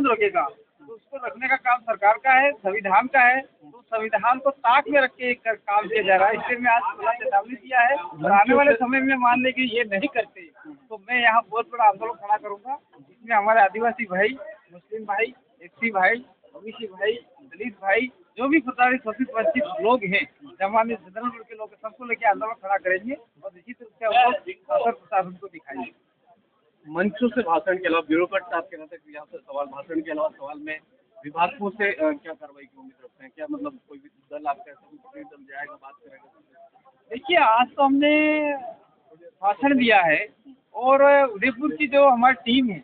कौन रोकेगा तो उसको रखने का काम सरकार का है, संविधान का है। तो संविधान को ताक में रख के काम किया जा रहा है। इसलिए मैं आज खुला चेतावनी दिया है। और आने वाले समय में मान लें कि ये नहीं करते। तो मैं यहाँ बहुत बड़ा आंदोलन खड़ा करूँगा इसमें हमारे आदिवासी भाई, मुस्लिम भाई एस भाई, ओबीसी भाई, दलित भाई, जो भी प्रताड़ित शोषित वंचित लोग हैं सामान्य जनरल के लोग सबको लेके आंदोलन खड़ा करेंगे। और निश्चित रूप से हम लोग प्रशासन को दिखाएँगे। मंचों से भाषण के अलावा, ब्यूरोक्रेट साहब कहना था कि यहाँ से सवाल, भाषण के अलावा सवाल में विभागों से क्या कार्रवाई की उम्मीद रखते हैं? क्या मतलब कोई भी दल आपका ऐसा दल जाएगा, बात करेगा? देखिए, आज तो हमने भाषण दिया है और उदयपुर की जो हमारी टीम है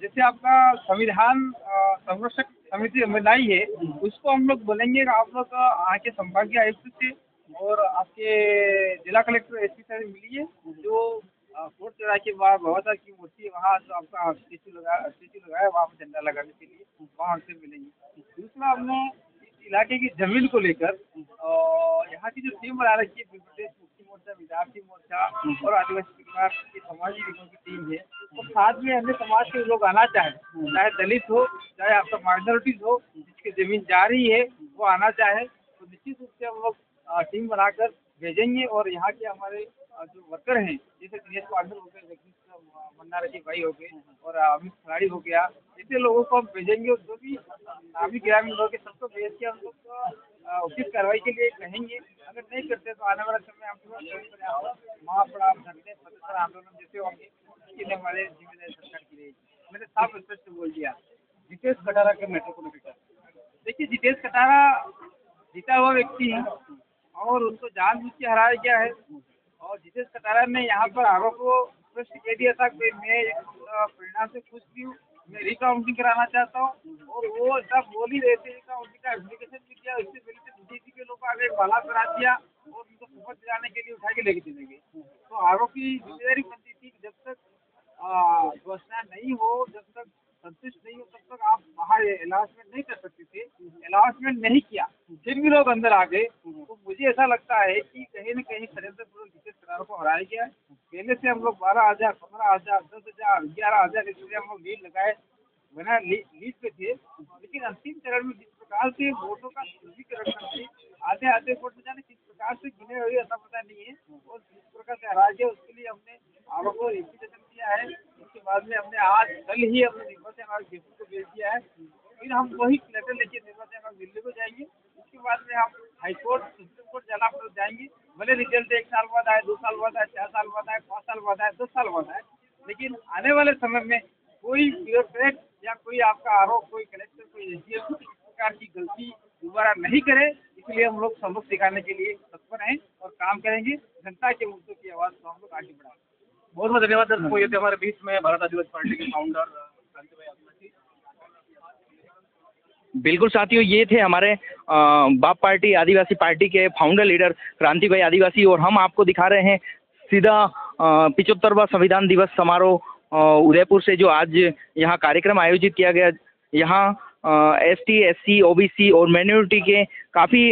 जैसे आपका संविधान संरक्षक समिति बनाई है, उसको हम लोग बोलेंगे आप लोग यहाँ के संभागीय आयुक्त से और आपके जिला कलेक्टर एस पी से मिलिए। कोर्ट चौराह के भगवता की मूर्ति है वहाँ जो आपका स्टेचू लगा स्टेचू लगाया है, वहाँ पर झंडा लगाने के लिए वहाँ हमसे मिलेंगे। दूसरा हमने इस इलाके की ज़मीन को लेकर यहाँ की जो टीम बना रखी है प्रदेश मुक्ति मोर्चा विद्यार्थी मोर्चा और आदिवासी परिवार की समाजी विंगों की टीम है और साथ में अन्य समाज के लोग आना चाहे चाहे दलित हो चाहे आपका माइनॉरिटीज हो जिसकी ज़मीन जा रही है वो आना चाहे तो निश्चित रूप से हम लोग टीम बनाकर भेजेंगे और यहाँ के हमारे जो वर्कर हैं, जैसे दिनेश पांडल हो गए मन्ना रेड्डी भाई हो गए और अमित खिलाड़ी हो गया, ऐसे लोगों को हम भेजेंगे जो भी नामी ग्रामीण लोग सबको भेज के हम लोग उचित कार्रवाई के लिए कहेंगे। अगर नहीं करते तो आने वाले समय हम महापड़ाव धरने पत्रकार आंदोलन जैसे होंगे इसके हमारे ज़िम्मेदारी सरकार की रहेगी। मैंने साफ़ स्पष्ट बोल दिया, जितेश कटारा के मेट्रो को लेकर। देखिए, जितेश कटारा जीता हुआ व्यक्ति है और उसको जानबूझ के हराया गया है। और जितेश कटारा ने यहाँ पर आरोप को स्पष्ट कह दिया था कि मैं परिणाम से खुश भी हूँ, मैं रिकाउंटिंग कराना चाहता हूँ, और वो सब बोल ही रहे थे रिकाउंटिंग का एप्लीकेशन भी किया इससे पहले तो बीजेपी के लोग आगे बाला करा दिया, और उनको शपथ दिलाने के लिए उठा के लेके चले गए। तो आरोप ज़िम्मेदारी बनती थी जब तक घोषणा नहीं हो, जब तक संतुष्ट नहीं हो, तब तक आप बाहर अलाउंसमेंट नहीं कर सकते थे अलाउंसमेंट नहीं किया, फिर भी लोग अंदर आ गए। तो मुझे ऐसा लगता है कि कहीं न कहीं षड्यंत्र पूर्वक को हराया गया पहले से हम लोग बारह हज़ार, पंद्रह हज़ार, दस हज़ार, ग्यारह हज़ार इसलिए हम लोग लीड लगाए, बना लीड पे थे। लेकिन अंतिम चरण में जिस प्रकार से वोटों का ध्रुवीकरण करके आधे आधे वोट में जाने किस प्रकार से गिने हुए ऐसा पता नहीं है। और जिस प्रकार से हरा गया, उसके लिए हमने आरोप को रिप्रेजेंट किया है। उसके बाद में हमने आज कल ही हमने निर्वाचन आयोग जयपुर को भेज दिया है। फिर हम वही लेटर लेके निर्वाचन आयोग दिल्ली को जाएँगे। उसके बाद में हम हाईकोर्ट कोर्ट जाना पर जाएँगे। भले रिज़ल्ट एक साल बाद आए दो साल बाद आए चार साल बाद आए पाँच साल बाद आए दस साल बाद आए लेकिन आने वाले समय में कोई ब्यूरोक्रेट या कोई आपका आरोप कोई कलेक्टर कोई एस इस प्रकार की गलती दोबारा नहीं करे इसलिए हम लोग सबक सिखाने के लिए तत्पर हैं और काम करेंगे। जनता के मुद्दों की आवाज़ को हम लोग आगे बढ़ाएँगे। बहुत बहुत धन्यवाद। दर्शकों ये थे हमारे बीच में भारत आदिवासी पार्टी के फाउंडर क्रांति भाई आदिवासी। बिल्कुल साथियों, ये थे हमारे बाप पार्टी, आदिवासी पार्टी के फाउंडर लीडर क्रांति भाई आदिवासी और हम आपको दिखा रहे हैं सीधा पिचहत्तरवा संविधान दिवस समारोह उदयपुर से जो आज यहाँ कार्यक्रम आयोजित किया गया। यहाँ S T S C O B C और माइनॉरिटी के काफ़ी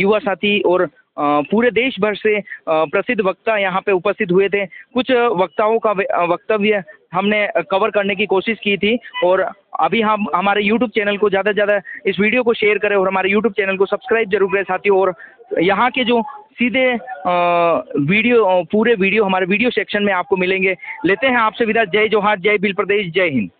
युवा साथी और पूरे देश भर से प्रसिद्ध वक्ता यहाँ पे उपस्थित हुए थे। कुछ वक्ताओं का वक्तव्य हमने कवर करने की कोशिश की थी और अभी हम, हमारे यूट्यूब चैनल को ज़्यादा से ज़्यादा इस वीडियो को शेयर करें और हमारे यूट्यूब चैनल को सब्सक्राइब ज़रूर करें साथियों और यहाँ के जो सीधे वीडियो पूरे वीडियो हमारे वीडियो सेक्शन में आपको मिलेंगे। लेते हैं आपसे विदा। जय जोहार, जय बिल प्रदेश, जय हिंद।